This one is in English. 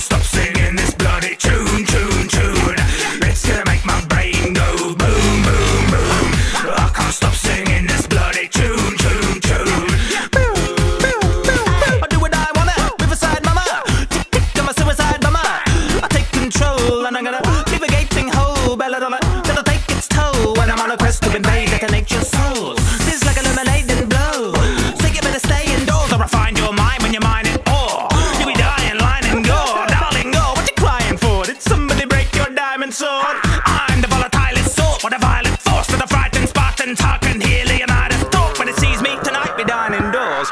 stop singing this bloody tune, tune, tune. It's gonna make my brain go boom, boom, boom. I can't stop singing this bloody tune, tune, tune. I do wanna, mama. Suicide mama. I take control and I'm gonna. Till I take its toll when I'm on a quest to invade. and sword. I'm the volatile sort but a violent force, with a frightened Spartan, talking here, Leonidas. Thought when it sees me tonight, be dying indoors.